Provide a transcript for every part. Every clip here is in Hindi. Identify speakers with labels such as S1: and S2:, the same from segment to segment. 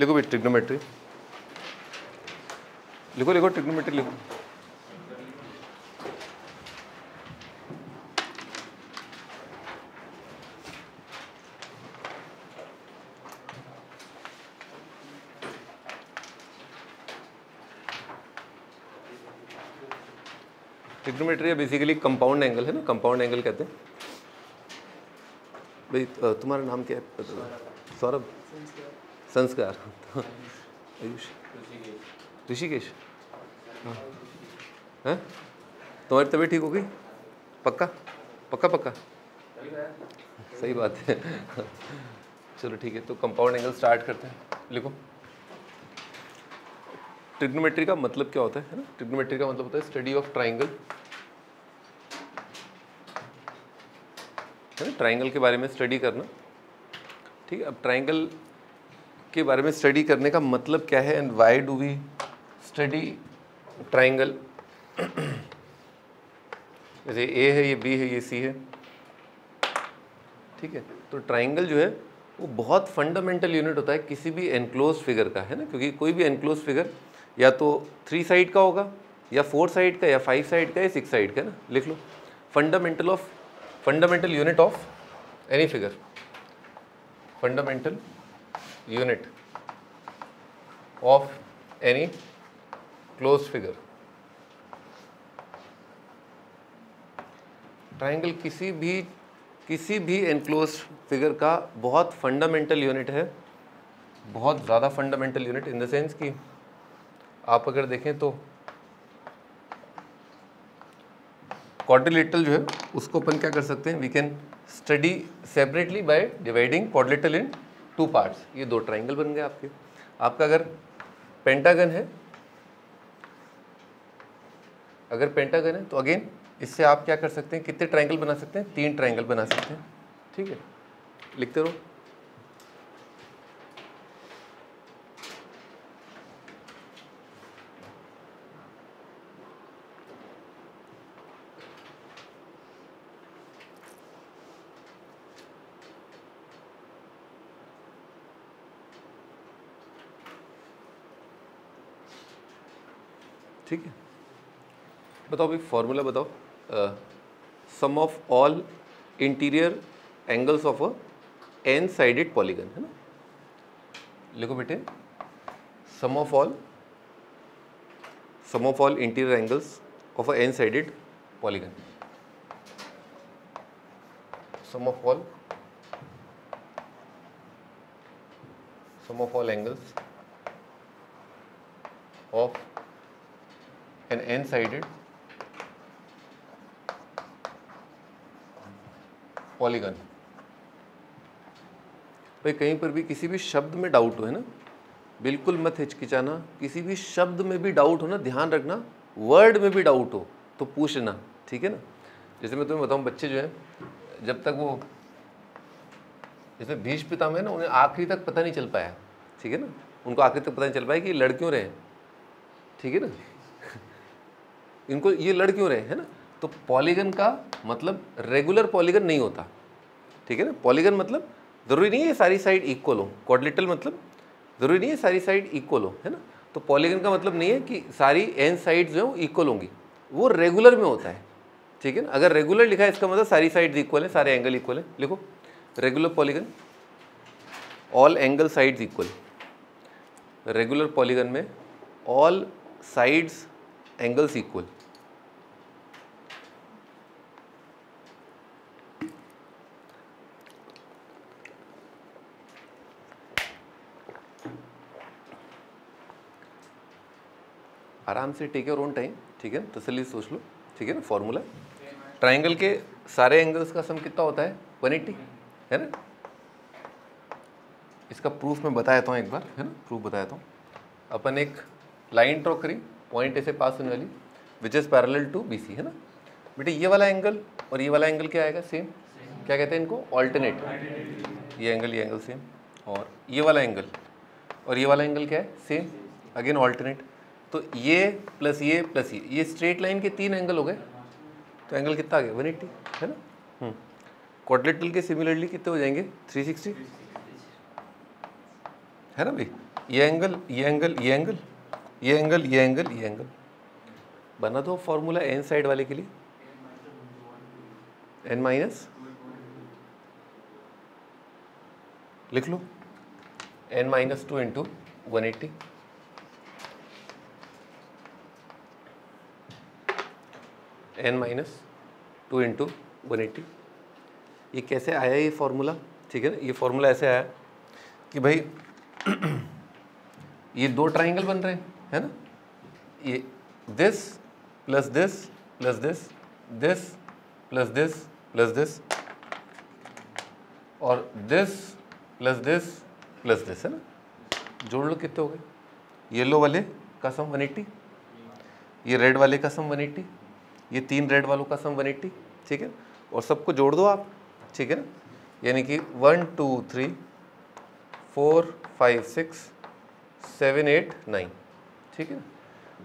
S1: लिखो भाई ट्रिग्नोमेट्री लिखो लिखो ट्रिग्नोमेट्री लिखो। ट्रिग्नोमेट्री बेसिकली कंपाउंड एंगल है ना? कंपाउंड एंगल कहते हैं। भाई तुम्हारा नाम क्या है? सौरभ। संस्कार। ऋषिकेश। हाँ। हैं? तुम्हारी तबीयत ठीक हो गई? पक्का? पक्का पक्का? सही बात है। चलो ठीक है तो कंपाउंड एंगल स्टार्ट करते हैं। लिखो। ट्रिग्नोमेट्री का मतलब क्या होता है है ना? ट्रिग्नोमेट्री का मतलब होता है स्टडी ऑफ़ ट्राइंगल है ना? ट्राइंगल के बारे में स्टडी करना। ठीक है अब ट्राइंगल के बारे में स्टडी करने का मतलब क्या है and why do we study triangle जैसे ए है, ये बी है, ये सी है। ठीक है? तो ट्राइंगल जो है, वो बहुत फंडामेंटल यूनिट होता है, किसी भी एनक्लोज फिगर का, है ना? क्योंकि कोई भी एनक्लोज फिगर या तो थ्री साइड का होगा, या फोर साइड का, या फाइव साइड का, या सिक्स साइड का ना? लिख लो। Fundamental of fundamental unit of any figure fundamental unit of any close figure triangle किसी भी किसी भी एनक्लोज फिगर का बहुत फंडामेंटल यूनिट है। बहुत ज़्यादा fundamental unit in the sense कि आप अगर देखें तो क्वाड्रिलेटरल जो है, उसको अपन क्या कर सकते हैं? We can study separately by dividing quadrilateral in two parts ये दो ट्राइंगल बन गए आपके। आपका अगर पेंटागन है, अगर पेंटागन है तो अगेन इससे आप क्या कर सकते हैं, कितने ट्राइंगल बना सकते हैं? तीन ट्राइंगल बना सकते हैं। ठीक है? लिखते रहो ठीक है बताओ भाई फॉर्मूला बताओ। Sum of all interior angles of a n sided polygon है ना? लिखो बेटे। Sum of all sum of all interior angles of a n sided polygon sum of all sum of all angles of an n-sided polygon भाई, कहीं पर भी किसी भी शब्द में डाउट हो, है ना? बिल्कुल मत हिचकिचाना। किसी भी शब्द में भी डाउट हो ना, ध्यान रखना। वर्ड में भी डाउट हो तो पूछना ठीक है ना? जैसे मैं तुम्हें बताऊँ, बच्चे जो हैं, जब तक वो जैसे भीष पितामह है ना, उन्हें आखिरी तक पता नहीं चल पाया, ठीक है ना? उनको आखिरी तक पता नहीं चल पाया कि लड़ क्यों रहे, ठीक है ना? इनको ये लड़ क्यों रहे, है ना? तो पॉलीगन का मतलब रेगुलर पॉलीगन नहीं होता। ठीक है ना? पॉलीगन मतलब ज़रूरी नहीं है सारी साइड इक्वल हो। क्वाड्रिटल मतलब ज़रूरी नहीं है सारी साइड इक्वल हो, है ना? तो पॉलीगन का मतलब नहीं है कि सारी एन साइड जो है इक्वल होंगी। वो रेगुलर में होता है। ठीक है ना? अगर रेगुलर लिखा है, इसका मतलब सारी साइड्स इक्वल है, सारे एंगल इक्वल है। लिखो। Regular polygon all angle sides equal regular polygon में ऑल साइड्स एंगल्स इक्वल आराम से टेक योर ओन टाइम ठीक है? तसली सोच लो, ठीक है ना? फॉर्मूला ट्राइंगल के सारे एंगल्स का सम कितना होता है? 180 है ना? इसका प्रूफ मैं बताया था एक बार, है ना? प्रूफ बताया था अपन एक लाइन ड्रॉ करी पॉइंट ऐसे पास होने वाली which is parallel to BC है ना? बेटे, ये वाला एंगल और ये वाला एंगल क्या आएगा? सेम क्या कहते हैं इनको? ऑल्टरनेट ये एंगल ये एंगल सेम और ये वाला एंगल और ये वाला एंगल क्या है? सेम अगेन ऑल्टरनेट तो ये प्लस ये प्लस ये। ये स्ट्रेट लाइन के तीन एंगल हो गए। तो एंगल कितना आ गया? वन एट्टी है ना? क्वाड्रेटल के सिमिलरली कितने हो जाएँगे? थ्री सिक्सटी है ना भाई? ये एंगल ये एंगल ये एंगल ये एंगल ये एंगल ये एंगल बना दो फॉर्मूला एन साइड वाले के लिए। एन माइनस लिख लो। N minus two into one eighty n minus two into one eighty. ये कैसे आया ये फार्मूला? ठीक है ना? ये फॉर्मूला ऐसे आया कि भाई ये दो ट्राइंगल बन रहे हैं, है ना? ये this plus this plus this this plus this plus this और this plus this plus this है ना? जोड़ लो कितने हो गए? येलो वाले का सम 180 ये रेड वाले का सम 180 ये तीन रेड वालों का सम 180 ठीक है? और सबको जोड़ दो आप, ठीक है? यानी कि one two three four five six seven eight nine ठीक है?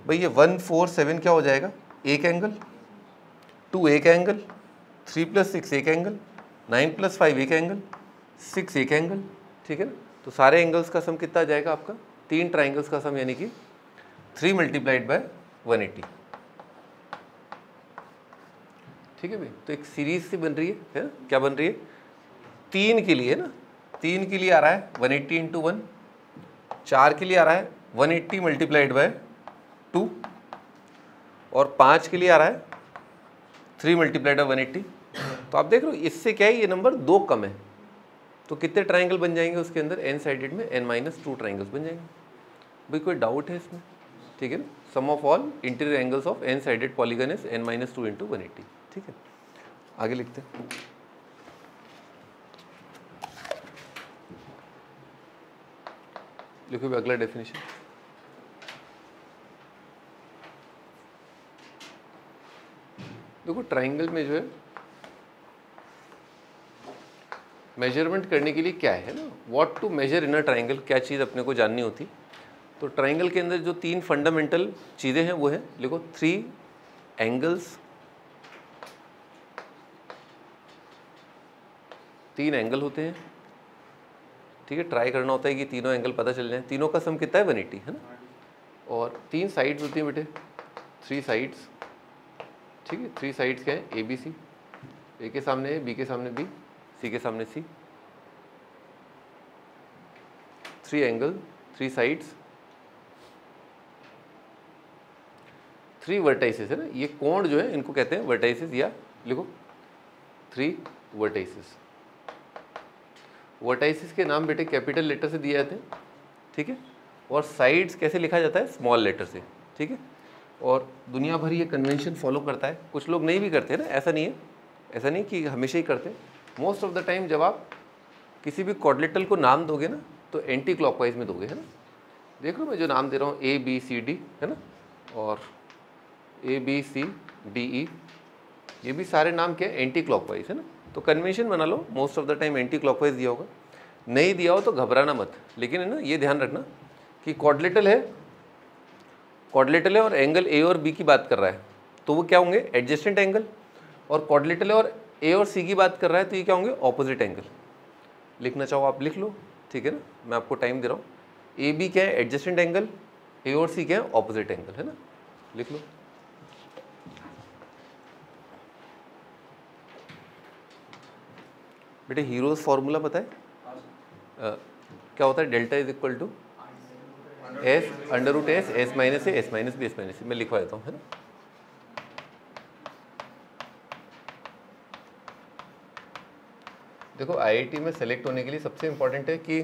S1: भाई ये वन फोर सेवन क्या हो जाएगा? एक एंगल टू एक एंगल थ्री प्लस सिक्स एक एंगल नाइन प्लस फाइव एक एंगल सिक्स एक एंगल ठीक है? तो सारे एंगल्स का सम कितना आ जाएगा आपका? तीन ट्राइंगल्स का सम यानी कि three multiplied by one eighty ठीक है भाई? तो एक सीरीज़ सी बन रही है, है? क्या बन रही है? तीन के लिए ना? तीन के लिए आ रहा है वन एट्टी इंटू वन चार के लिए आ रहा है one eighty multiplied by two और पाँच के लिए आ रहा है three multiplied by one eighty तो आप देख रहे हो इससे क्या है ये नंबर दो कम है। तो कितने ट्राइंगल बन जाएँगे उसके अंदर? एन साइडेड में एन माइनस टू ट्राइंगल्स बन जाएँगे। भाई कोई डाउट है इसमें? ठीक है ना? Sum of all interior angles of n sided polygon is n minus two into one eighty ठीक है। आगे लिखते हैं। लिखो भी अगला डेफिनेशन देखो ट्राइंगल में जो है मेज़रमेंट करने के लिए क्या है ना? What to measure in a triangle क्या चीज़ अपने को जाननी होती? तो ट्राइंगल के अंदर जो तीन फंडामेंटल चीज़ें हैं, वो है देखो थ्री एंगल्स तीन एंगल होते हैं। ठीक है ट्राई करना होता है कि तीनों एंगल पता चल जाए। तीनों का सम कितना है? वन है ना? और तीन साइड्स होती हैं बेटे। थ्री साइड्स ठीक है थ्री साइड्स क्या है? ए बी सी ए के सामने है बी के सामने बी सी के सामने C three angle three sides three vertices है ना? ये कोण जो है, इनको कहते हैं वर्टाइसिस या लिखो। थ्री वर्टाइसिस वर्टाइसिस के नाम बेटे कैपिटल लेटर से दिए जाते हैं, ठीक है? और साइड्स कैसे लिखा जाता है? स्मॉल लेटर से, ठीक है? और दुनिया भर ये कन्वेंशन फॉलो करता है। कुछ लोग नहीं भी करते ना, ऐसा नहीं है। ऐसा नहीं कि हमेशा ही करते मोस्ट ऑफ़ द टाइम जब आप किसी भी कॉर्डलेटल को नाम दोगे ना तो एंटी क्लॉकवाइज में दोगे, है ना? देख लो मैं जो नाम दे रहा हूँ ए बी सी डी है ना? और A B C D E ये भी सारे नाम क्या एंटी क्लॉकवाइज है ना? तो कन्वेंशन बना लो most of the time anti clockwise दिया होगा। नहीं दिया हो तो घबराना मत। लेकिन है ना, ये ध्यान रखना कि कॉडलेटल है कॉर्डलेटल है और एंगल ए और बी की बात कर रहा है। तो वो क्या होंगे? एडजस्टेंट एंगल और कॉर्डलेटल है और ए और सी की बात कर रहा है तो ये क्या होंगे? ऑपोजिट एंगल लिखना चाहो आप लिख लो, ठीक है ना? मैं आपको टाइम दे रहा हूँ। ए बी क्या है? एडजस्टेंट एंगल ए और सी क्या है? ऑपोजिट एंगल है ना? लिख लो। बेटे हीरोज फॉर्मूला पता है? आ, क्या होता है? Delta is equal to S under root S S minus S minus B S minus मैं लिखवा देता हूँ है ना? देखो आईआईटी में सेलेक्ट होने के लिए सबसे इम्पोर्टेंट है कि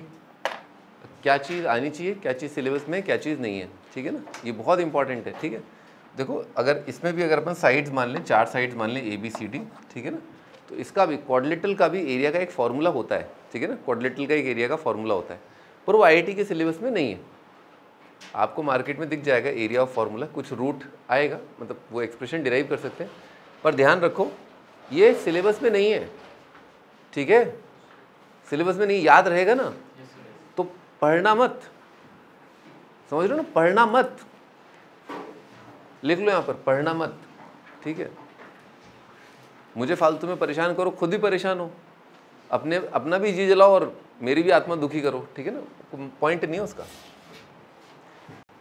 S1: क्या चीज़ आनी चाहिए क्या चीज़ सिलेबस में क्या चीज़ नहीं है ठीक है ना? ये बहुत इंपॉर्टेंट है ठीक है? देखो अगर इसमें भी अगर अपन साइड्स मान लें चार साइड्स मान लें ए बी सी डी ठीक है ना? तो इसका भी क्वाड्लेटल का भी एरिया का एक फार्मूला होता है, ठीक है ना? क्वाड्लेटल का एक एरिया का फार्मूला होता है। पर वो आई के सिलेबस में नहीं है। आपको मार्केट में दिख जाएगा एरिया ऑफ़ फार्मूला कुछ रूट आएगा मतलब वो एक्सप्रेशन डिराइव कर सकते हैं। पर ध्यान रखो, ये सिलेबस में नहीं है, ठीक है? सिलेबस में नहीं, याद रहेगा ना? तो पढ़ना मत। समझ लो ना? पढ़ना मत। लिख लो यहाँ पर, पढ़ना मत, ठीक है? मुझे फालतू में परेशान करो, खुद ही परेशान हो। अपने, अपना भी जी जलाओ और मेरी भी आत्मा दुखी करो, ठीक है ना? पॉइंट नहीं है उसका।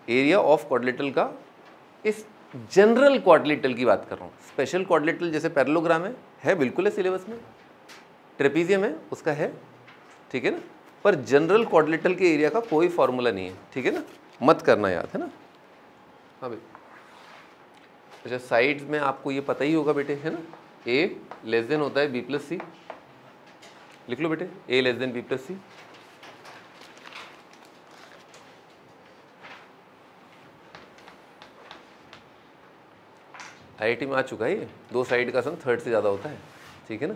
S1: एरिया ऑफ़ क्वाड्रिलेटरल का इस जनरल क्वाड्रिलेटरल की बात कर रहा हूँ। स्पेशल क्वाड्रिलेटरल जैसे पैरेललोग्राम है है बिल्कुल है सिलेबस में। ट्रेपीजियम है, उसका है, ठीक है ना? पर जनरल क्वाड्रिलेटरल के एरिया का कोई फॉर्मूला नहीं है, ठीक है ना? मत करना याद, है ना? हाँ भाई। अच्छा साइड्स में आपको ये पता ही होगा बेटे, है ना? ए लेस देन होता है बी प्लस सी लिख लो बेटे A less than B plus C I में आ चुका है ये। दो साइड का सम थर्ड से ज़्यादा होता है। ठीक है ना?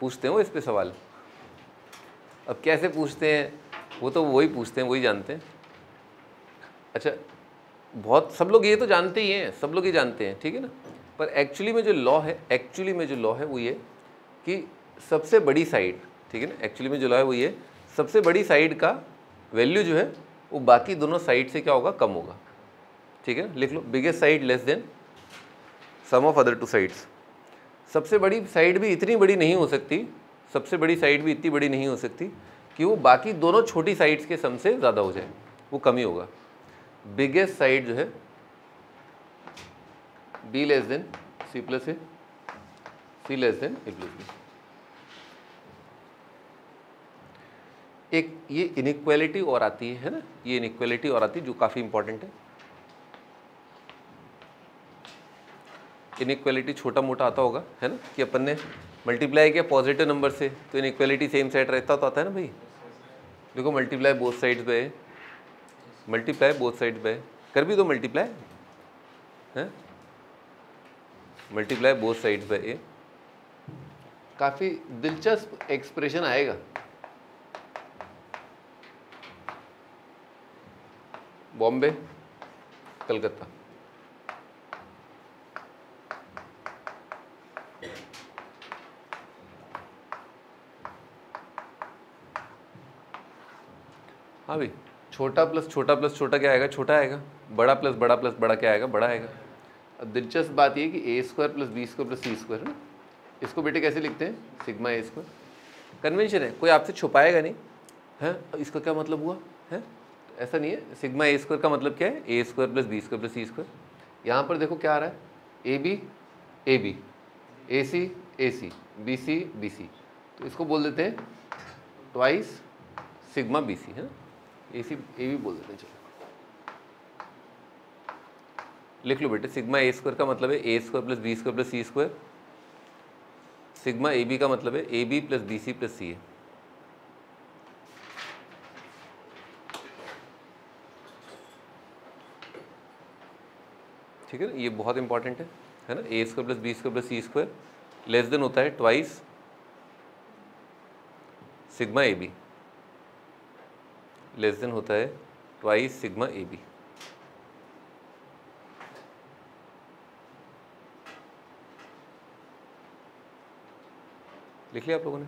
S1: पूछते हो इस पे सवाल। अब कैसे पूछते हैं? वो तो वही पूछते हैं, वही जानते हैं। अच्छा बहुत, सब लोग ये तो जानते ही हैं, सब लोग ये जानते हैं, ठीक है ना? पर एक्चुअली में जो लॉ है एक्चुअली में जो लॉ है वो ये कि सबसे बड़ी साइड ठीक है ना? एक्चुअली में जो लॉ है वो ये, सबसे बड़ी साइड का वैल्यू जो है, वो बाकी दोनों साइड से क्या होगा? कम होगा। ठीक है लिख लो biggest side less than sum of other two sides सबसे बड़ी साइड भी इतनी बड़ी नहीं हो सकती, सबसे बड़ी साइड भी इतनी बड़ी नहीं हो सकती कि वो बाकी दोनों छोटी साइड्स के सम से ज़्यादा हो जाए, वो कम ही होगा। बिगेस्ट साइड जो है B less than C plus A C less than A plus B एक ये इनक्वालिटी और आती है ना? ये इनक्वालिटी और आती है जो काफ़ी इंपॉर्टेंट है। इनक्वालिटी छोटा मोटा आता होगा, है ना? कि अपन ने मल्टीप्लाई किया पॉजिटिव नंबर से तो इनक्वालिटी सेम साइड रहता तो आता है ना भाई? देखो मल्टीप्लाई बोथ साइड्स पे मल्टीप्लाई बोथ साइड पे कर भी दो मल्टीप्लाई है? मल्टीप्लाई बोथ साइड्स पे ए काफ़ी दिलचस्प एक्सप्रेशन आएगा। बॉम्बे कलकत्ता। हाँ भाई, छोटा प्लस छोटा प्लस छोटा क्या आएगा? छोटा आएगा। बड़ा प्लस बड़ा प्लस बड़ा क्या आएगा? बड़ा आएगा। दिलचस्प बात ये कि A square plus B square plus C square है ना? इसको बेटे कैसे लिखते हैं? सिग्मा ए स्क्वायर कन्वेंशन है। कोई आपसे छुपाएगा नहीं? है? इसका क्या मतलब हुआ? है? ऐसा नहीं है। सिग्मा ए स्क्वायर का मतलब क्या है? A square plus B square plus C square यहाँ पर देखो क्या आ रहा है? A B A B A C A C B C B C तो इसको बोल देते हैं ट्वाइस सिग्मा बी सी है ए सी ए बी बोल देते हैं। चलो। लिख लो बेटे, सिग्मा ए स्क्वायर का मतलब है A square plus B square plus C square sigma A B का मतलब है A B plus B C plus C A ठीक है ना? ये बहुत इंपॉर्टेंट है है ना? A square plus B square plus C square less than होता है twice sigma A B less than होता है ट्वाइस सिग्मा ए बी लिख लिया आप लोगों ने?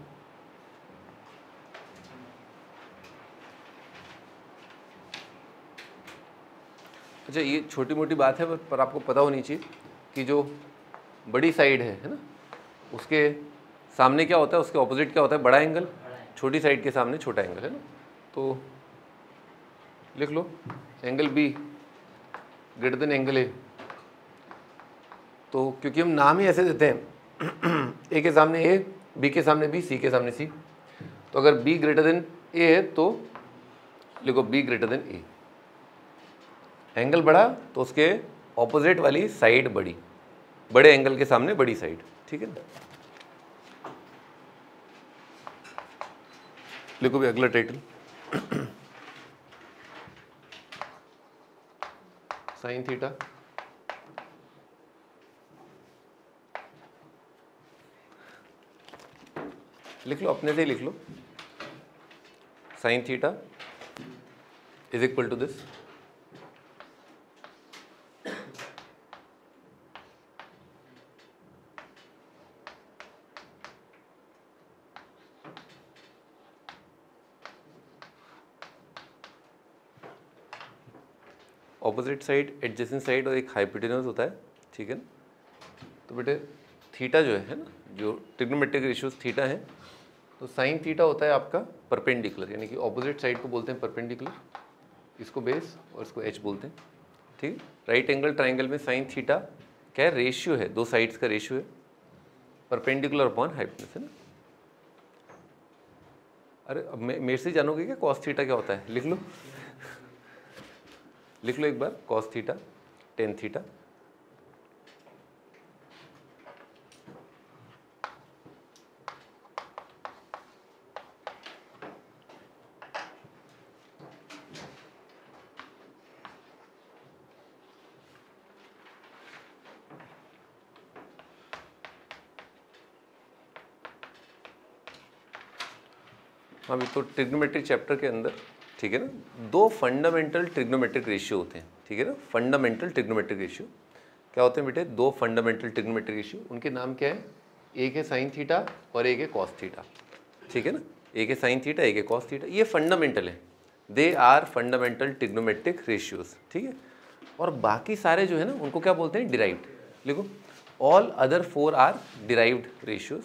S1: अच्छा ये छोटी मोटी बात है, पर आपको पता होनी चाहिए कि जो बड़ी साइड है है ना? उसके सामने क्या होता है? उसके ऑपोजिट क्या होता है? बड़ा एंगल छोटी साइड के सामने छोटा एंगल है ना? तो लिख लो angle B greater than angle A तो क्योंकि हम नाम ही ऐसे देते हैं ए के सामने ए बी के सामने बी, सी के सामने सी। तो अगर बी ग्रेटर देन ए है तो लिखो B greater than A angle बढ़ा तो उसके ऑपोजिट वाली साइड बड़ी। बड़े एंगल के सामने बड़ी साइड ठीक है ना? लिखो भी अगला टाइटल साइन थीटा लिख लो, अपने से ही लिख लो। Sine theta is equal to this opposite side adjacent side और एक हाइपोटेनस होता है, ठीक है ना? तो बेटे थीटा जो है ना? जो ट्रिग्नोमेट्रिक रेशियोज थीटा है तो साइन थीटा होता है आपका परपेंडिकुलर यानी कि ऑपोजिट साइड को बोलते हैं परपेंडिकुलर इसको बेस और इसको एच बोलते हैं, ठीक? राइट एंगल ट्राइंगल में साइन थीटा क्या है? रेशियो है, दो साइड्स का रेशियो है। परपेंडिकुलर अपॉन हाइपोटेनस है ना? अरे, अब मे, मेरे से जानोगे क्या कॉस थीटा क्या होता है? लिख लो। लिख लो एक बार कॉस थीटा टेन थीटा अभी तो ट्रिग्नोमेट्रिक चैप्टर के अंदर, ठीक है ना, दो फंडामेंटल ट्रिग्नोमेट्रिक रेशियो होते हैं, ठीक है ना फंडामेंटल ट्रिग्नोमेट्रिक रेशियो क्या होते हैं बेटे? दो फंडामेंटल ट्रिग्नोमेट्रिक रेशियो उनके नाम क्या है? एक है साइन थीटा और एक है कॉस थीटा ठीक है ना? एक है साइन थीटा एक है कॉस थीटा ये फंडामेंटल है। They are fundamental trigonometric ratios ठीक है? और बाकी सारे जो है ना, उनको क्या बोलते हैं? डिराइव्ड लिखो all other four are derived ratios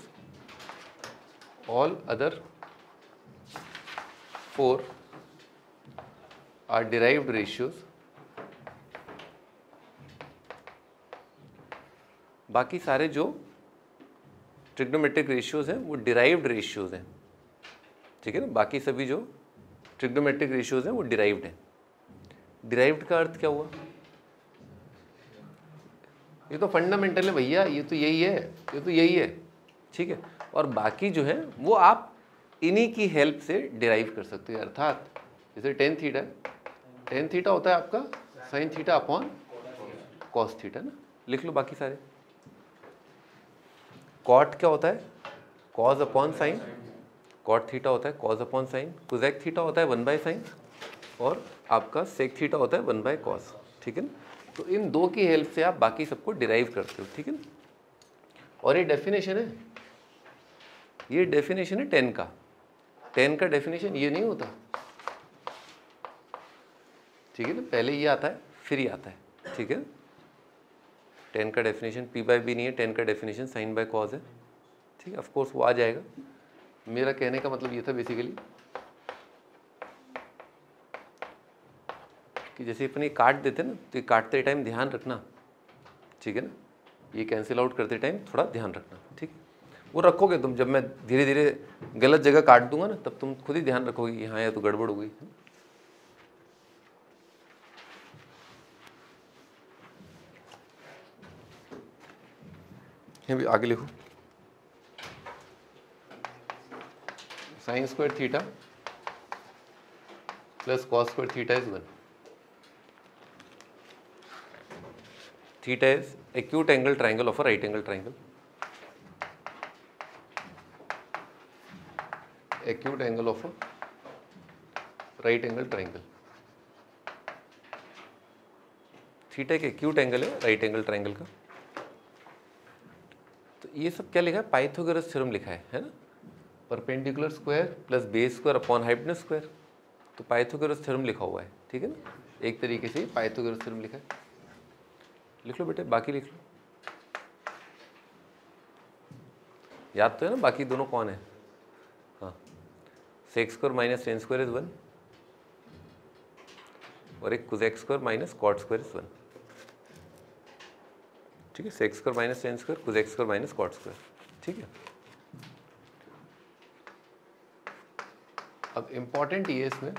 S1: all other four are derived ratios. बाकी सारे जो ट्रिग्नोमेट्रिक रेशियोज हैं, वो डिराइव्ड रेशियोज हैं। ठीक है ना? बाकी सभी जो ट्रिग्नोमेट्रिक रेशियोज हैं, वो डिराइव्ड हैं। डिराइव्ड का अर्थ क्या हुआ? ये तो फंडामेंटल है भैया, ये तो यही है, ये तो यही है। ठीक है? और बाकी जो है, वो आप इन्हीं की हेल्प से डिराइव कर सकते हैं। अर्थात, जैसे टेन थीटा टेन थीटा होता है आपका sine theta upon cos theta ना। लिख लो बाकी सारे। कॉट क्या होता है? Cos upon sine cot theta होता है cos upon sine cosec theta होता है वन बाय साइन और आपका सेक थीटा होता है वन बाय कॉस ठीक है ना? तो इन दो की हेल्प से आप बाकी सबको डिराइव करते हो, ठीक है ना? और ये डेफिनेशन है? ये डेफिनेशन है टेन का। टेन का डेफिनेशन ये नहीं होता। ठीक है ना? पहले ये आता है, फिर ये आता है। ठीक है टेन का डेफिनेशन पी बाय बी नहीं है, टेन का डेफिनेशन साइन बाय कॉज है। ठीक है? ऑफकोर्स वो आ जाएगा। मेरा कहने का मतलब ये था बेसिकली कि जैसे अपन ये काट देते ना तो ये काटते टाइम ध्यान रखना। ठीक है ना? ये कैंसिल आउट करते टाइम थोड़ा ध्यान रखना। ठीक है? वो रखोगे तुम, जब मैं धीरे धीरे गलत जगह काट दूँगा ना, तब तुम खुद ही ध्यान रखोगे हाँ या तो गड़बड़ हो गई। भी आगे लिखो। Sine square theta plus cos square theta is one. Theta is acute angle triangle of a right angle triangle acute angle of a right angle triangle. Theta एक एक्यूट एंगल है राइट एंगल ट्राइंगल का। तो ये सब क्या लिखा है? पाइथागोरस थ्योरम लिखा है है ना? Perpendicular square plus base square upon hypotenuse square तो पाइथागोरस थ्योरम लिखा हुआ है, ठीक है ना? एक तरीके से पाइथागोरस थ्योरम लिखा है। लिख लो बेटे, बाकी लिख लो। याद तो है ना, बाकी दोनों कौन है? Sec square minus tan square is one और एक cosec square minus cot square is one ठीक है? Sec square minus tan square cosec square minus cot square ठीक है? अब इंपॉर्टेंट ये इसमें।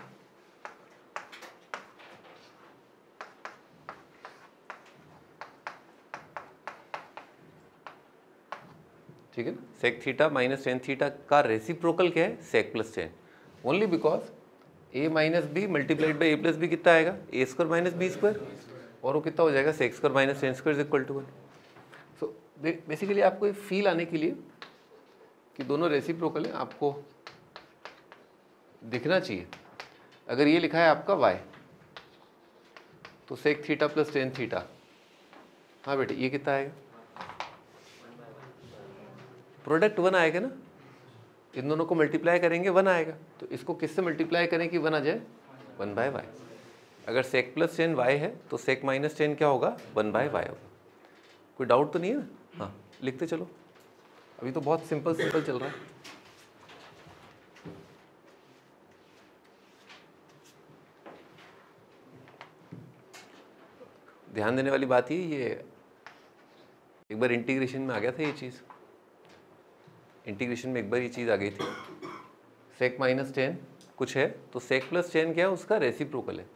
S1: ठीक है ना? Sec theta minus tan theta का रेसिप्रोकल क्या है? Sec plus tan only because A minus B multiplied by A plus B कितना आएगा? A square minus B square और वो कितना हो जाएगा? Sec square minus tan square is equal to one so basically आपको ये फील आने के लिए कि दोनों रेसिप्रोकल हैं, आपको दिखना चाहिए। अगर ये लिखा है आपका वाई तो sec theta plus tan theta हाँ बेटे, ये कितना आएगा? प्रोडक्ट वन आएगा ना? इन दोनों को मल्टीप्लाई करेंगे, वन आएगा। तो इसको किससे मल्टीप्लाई करें कि वन आ जाए? वन बाय वाई अगर सेक प्लस टेन वाई है तो सेक माइनस टेन क्या होगा? वन बाय वाई होगा। कोई डाउट तो नहीं है? ना हाँ लिखते चलो। अभी तो बहुत सिंपल सिंपल चल रहा है। ध्यान देने वाली बात ये ये, एक बार इंटीग्रेशन में आ गया था ये चीज़। इंटीग्रेशन में एक बार ये चीज़ आ गई थी। सेक माइनस टेन कुछ है तो सेक प्लस टेन क्या है? उसका रेसिप्रोकल है।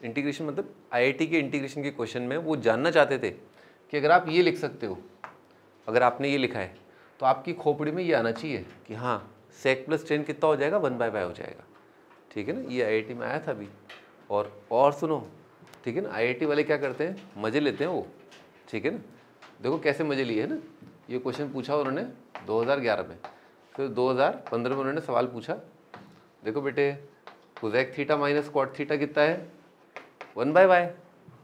S1: इंटीग्रेशन मतलब आईआईटी के इंटीग्रेशन के क्वेश्चन में वो जानना चाहते थे कि अगर आप ये लिख सकते हो, अगर आपने ये लिखा है तो आपकी खोपड़ी में ये आना चाहिए कि हाँ सेक प्लस टेन कितना हो जाएगा? वन बाय बाय हो जाएगा। ठीक है ना? ये आईआईटी में आया था अभी। और और सुनो, ठीक है ना? आईआईटी वाले क्या करते हैं? मज़े लेते हैं वो। ठीक है ना? देखो कैसे मज़े लिए है ना? ये क्वेश्चन पूछा उन्होंने 2011 में। फिर 2015 में उन्होंने सवाल पूछा, देखो बेटे cosec theta minus cot theta कितना है? One by y.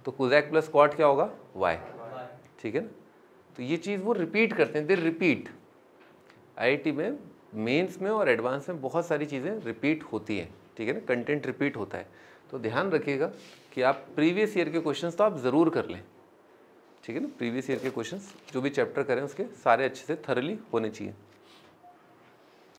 S1: तो कुजैक प्लस क्वाट क्या होगा? वाई. ठीक है ना? तो ये चीज़ वो रिपीट करते हैं दे रिपीट आईआईटी में मेंस में और एडवांस में बहुत सारी चीज़ें रिपीट होती हैं, ठीक है ना? कंटेंट रिपीट होता है। तो ध्यान रखिएगा कि आप प्रीवियस ईयर के क्वेश्चंस तो आप ज़रूर कर लें। ठीक है ना? प्रीवियस ईयर के क्वेश्चंस जो भी चैप्टर करें, उसके सारे अच्छे से थरली होने चाहिए।